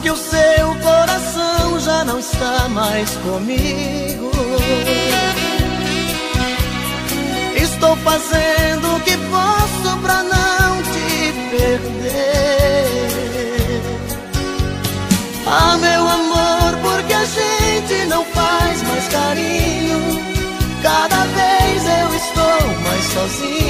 Acho que o seu coração já não está mais comigo. Estou fazendo o que posso pra não te perder. Ah, meu amor, porque a gente não faz mais carinho. Cada vez eu estou mais sozinho.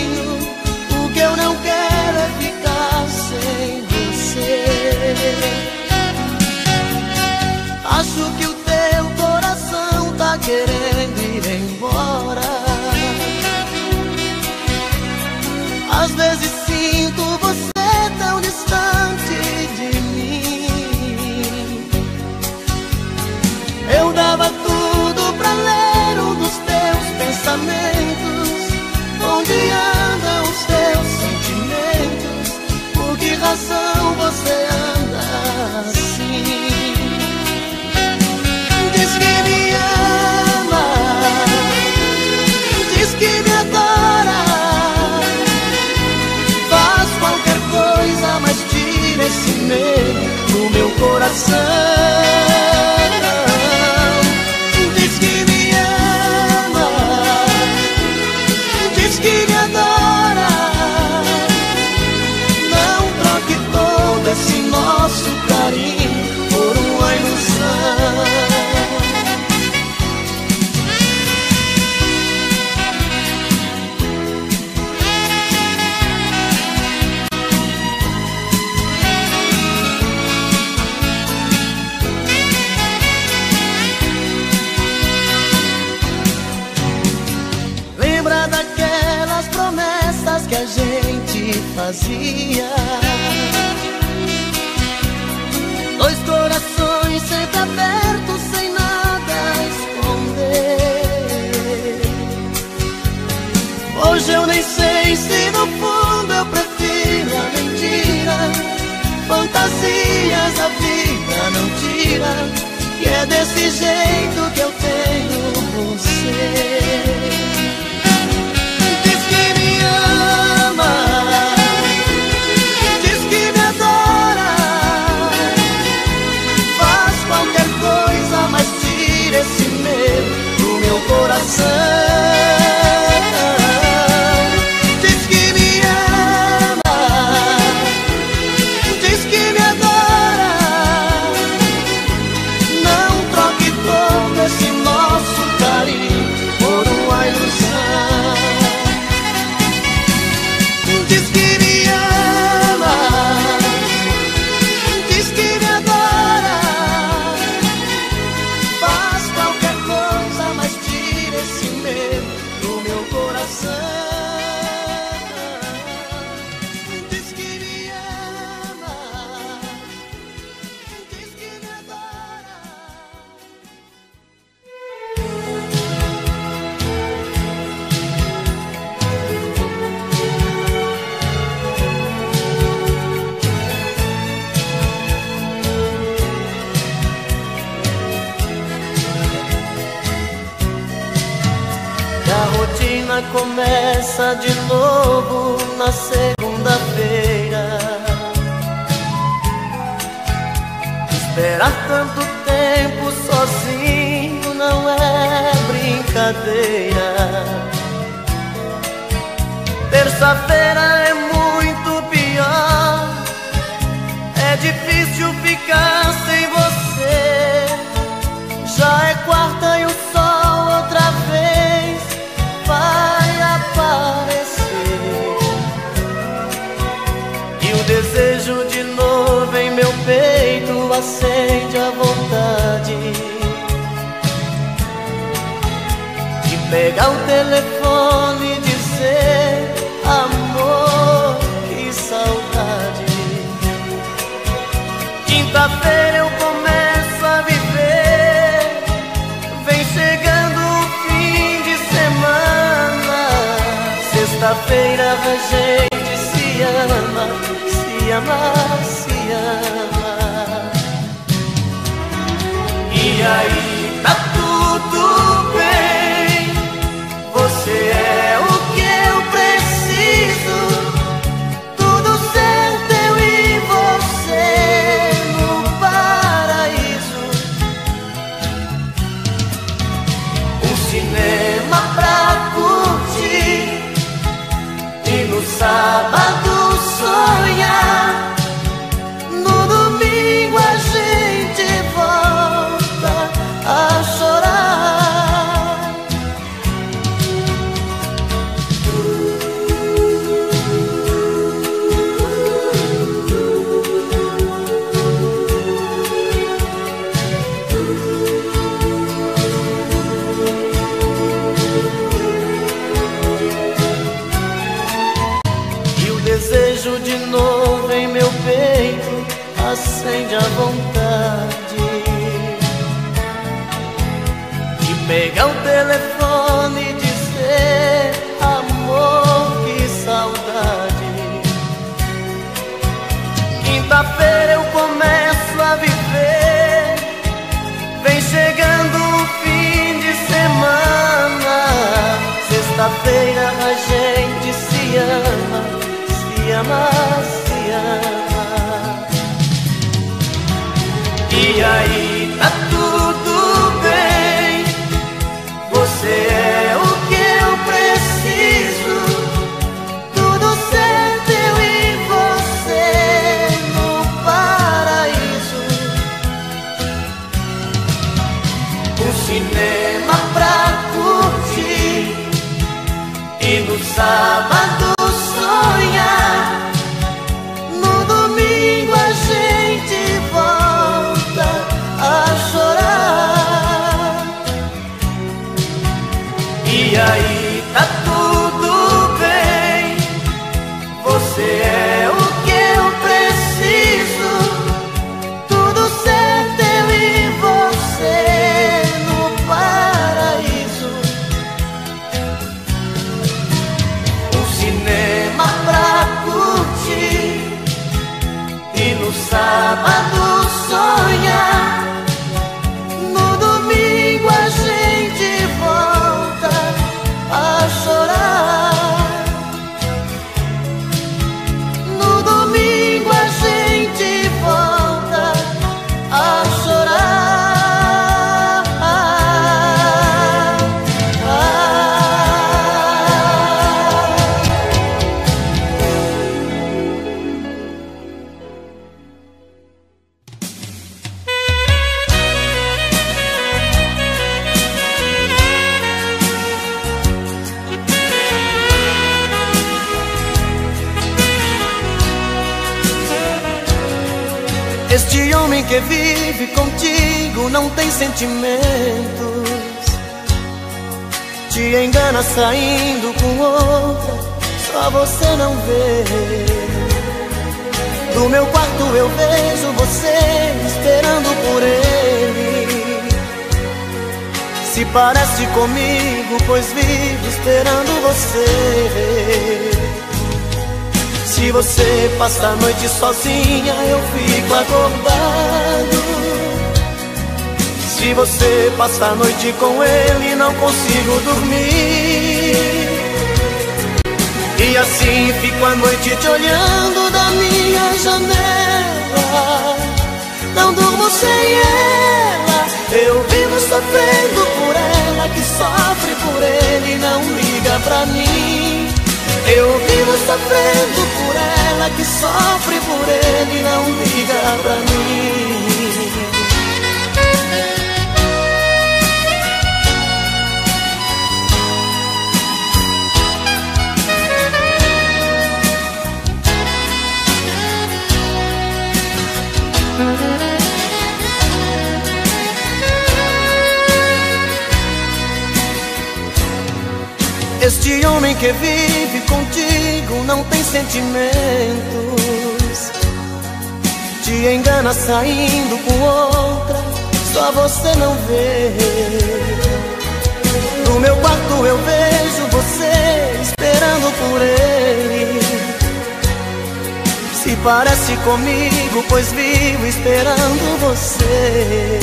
Coração. Eu nem sei se no fundo eu prefiro a mentira. Fantasias a vida não tira. Que é desse jeito que eu tenho você. Esperar tanto tempo sozinho não é brincadeira. Terça-feira é muito pior. É difícil ficar sem você. Já é quarta acende a vontade de pegar o telefone e dizer: Amor, que saudade. Quinta-feira eu começo a viver. Vem chegando o fim de semana. Sexta-feira a gente se ama, se ama, E E aí tá tudo bem. Você é o que eu preciso. Tudo certo eu e você no paraíso. Um cinema pra curtir e no sábado Vive contigo não tem sentimentos. Te engana saindo com outra, só você não vê. Do meu quarto eu vejo você esperando por ele. Se parece comigo, pois vivo esperando você. Se você passa a noite sozinha, eu fico acordado. Se você passa a noite com ele, não consigo dormir. E assim fico a noite te olhando da minha janela. Não durmo sem ela. Eu vivo sofrendo por ela, que sofre por ele, não liga pra mim. Eu sofrendo por ela que sofre por ele, não liga pra mim. Este homem que vive contigo não tem sentimentos. Te engana saindo com outra, só você não vê. No meu quarto eu vejo você esperando por ele. Se parece comigo, pois vivo esperando você.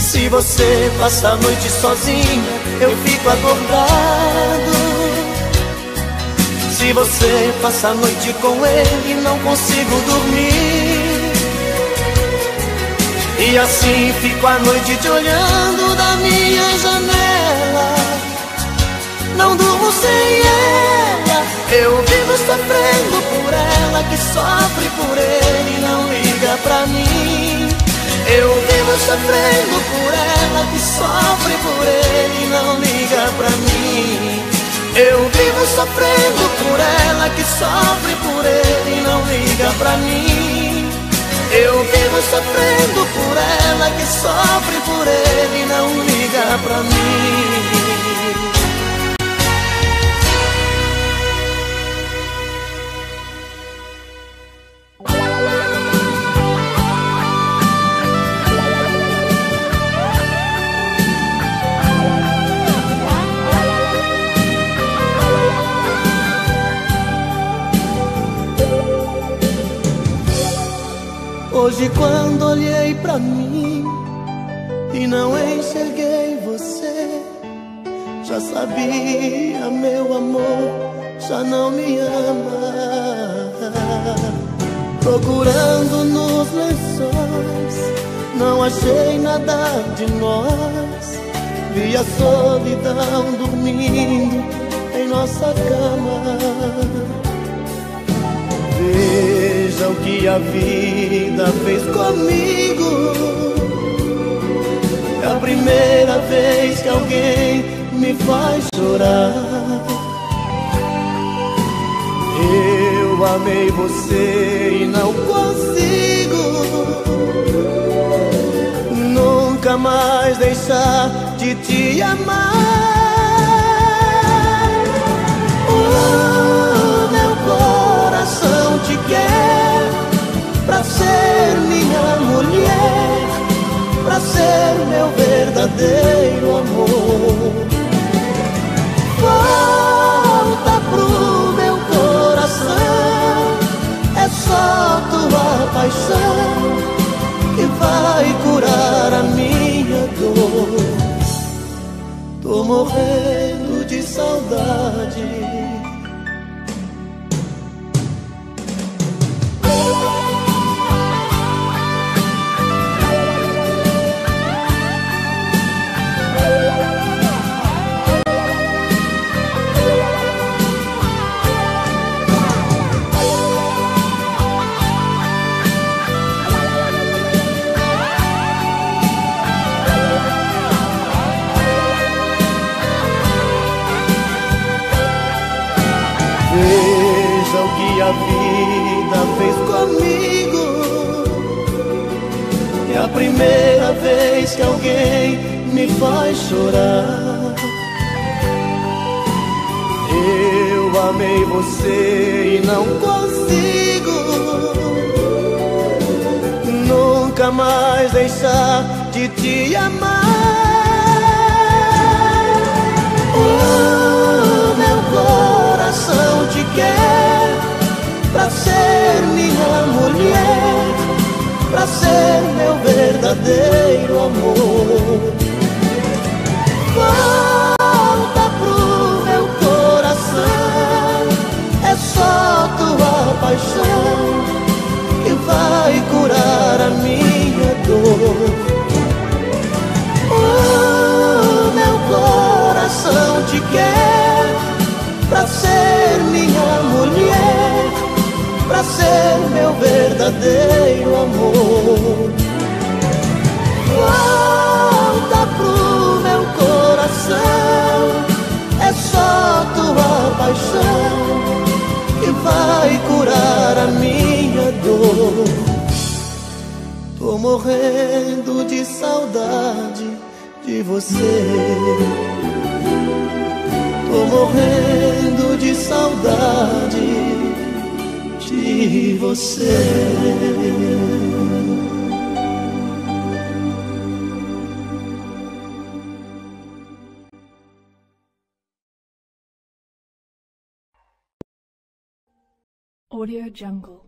Se você passa a noite sozinha, eu fico acordado. Se você passa a noite com ele, não consigo dormir. E assim fico a noite te olhando da minha janela. Não durmo sem ela. Eu vivo sofrendo por ela, que sofre por ele, não liga pra mim. Eu vivo sofrendo por ela que sofre por ele, não liga pra mim. Eu vivo sofrendo por ela que sofre por ele, não liga pra mim. Eu vivo sofrendo por ela que sofre por ele, não liga pra mim. Hoje quando olhei pra mim e não enxerguei você, já sabia meu amor já não me ama. Procurando nos lençóis, não achei nada de nós. Vi a solidão dormindo em nossa cama. O que a vida fez comigo. É a primeira vez que alguém me faz chorar. Eu amei você e não consigo nunca mais deixar de te amar. O meu coração te quer pra ser minha mulher, pra ser meu verdadeiro amor. Volta pro meu coração, é só tua paixão que vai curar a minha dor. Tô morrendo de saudade. Veja o que a vida fez comigo. É a primeira vez que alguém me faz chorar. Eu amei você e não consigo nunca mais deixar de te amar. O meu coração verdadeiro amor. Volta pro meu coração, é só tua paixão que vai curar a minha dor. O meu coração te quer pra ser minha mulher, pra ser meu verdadeiro morrendo de saudade de você. Tô morrendo de saudade de você. Audio Jungle.